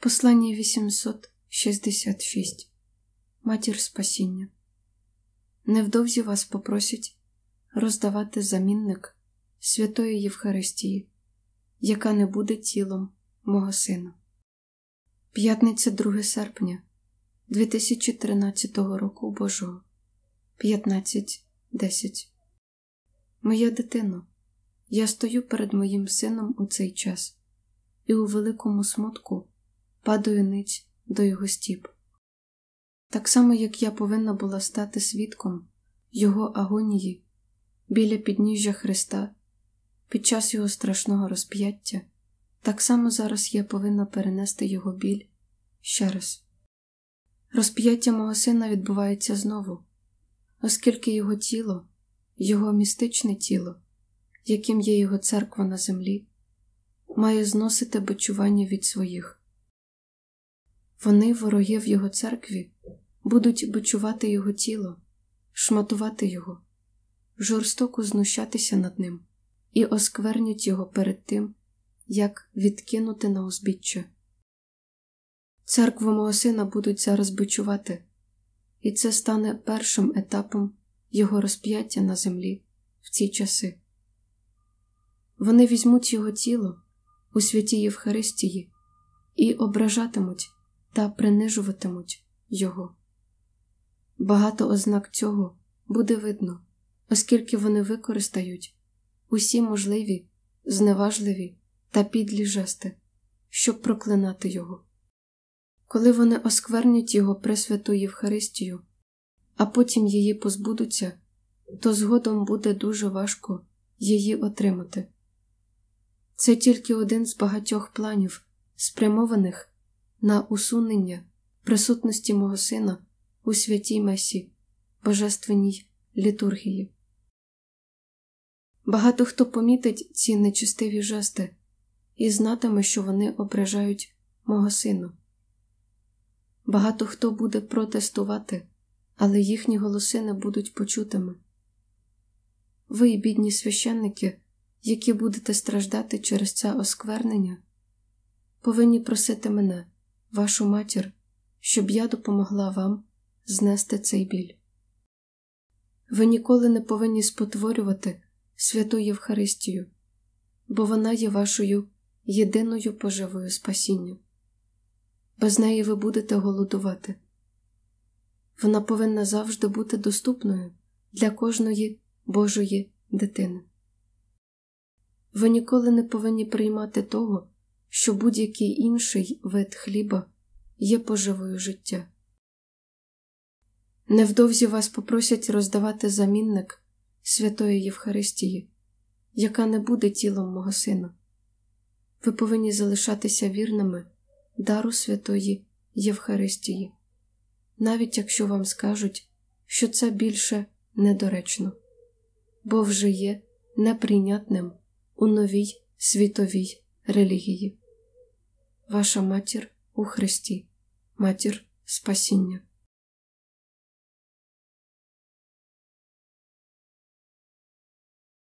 Послання 866 Матір Спасіння. Невдовзі вас попросять роздавати замінник Святої Євхаристії, яка не буде тілом мого сина. П'ятниця 2 серпня 2013 року Божого 15.10 Моя дитино, я стою перед моїм сином у цей час, і у великому смутку падаю ниць до його стіп. Так само, як я повинна була стати свідком Його агонії біля підніжжя Христа під час Його страшного розп'яття, так само зараз я повинна перенести Його біль ще раз. Розп'яття мого сина відбувається знову, оскільки його тіло, його містичне тіло, яким є його церква на землі, має зносити бичування від своїх. Вони, вороги в його церкві, будуть бичувати його тіло, шматувати його, жорстоко знущатися над ним і осквернять його перед тим, як відкинути на узбіччя. Церкву мого сина будуть зараз бичувати, і це стане першим етапом його розп'яття на землі в ці часи. Вони візьмуть його тіло у святій Євхаристії і ображатимуть та принижуватимуть його. Багато ознак цього буде видно, оскільки вони використають усі можливі, зневажливі та підлі жести, щоб проклинати його. Коли вони осквернять його пресвяту Євхаристію, а потім її позбудуться, то згодом буде дуже важко її отримати. Це тільки один з багатьох планів, спрямованих на усунення присутності мого сина у святій Месі, Божественній літургії. Багато хто помітить ці нечистиві жести і знатиме, що вони ображають мого сина. Багато хто буде протестувати, але їхні голоси не будуть почутими. Ви, бідні священники, які будете страждати через це осквернення, повинні просити мене вашу матір, щоб я допомогла вам знести цей біль. Ви ніколи не повинні спотворювати святу Євхаристію, бо вона є вашою єдиною поживою спасіння. Без неї ви будете голодувати. Вона повинна завжди бути доступною для кожної Божої дитини. Ви ніколи не повинні приймати того, що будь-який інший вид хліба є поживою життя. Невдовзі вас попросять роздавати замінник Святої Євхаристії, яка не буде тілом мого сина. Ви повинні залишатися вірними дару Святої Євхаристії, навіть якщо вам скажуть, що це більше недоречно, бо вже є неприйнятним у новій світовій релігії. Ваша матір у Христі, матір спасіння.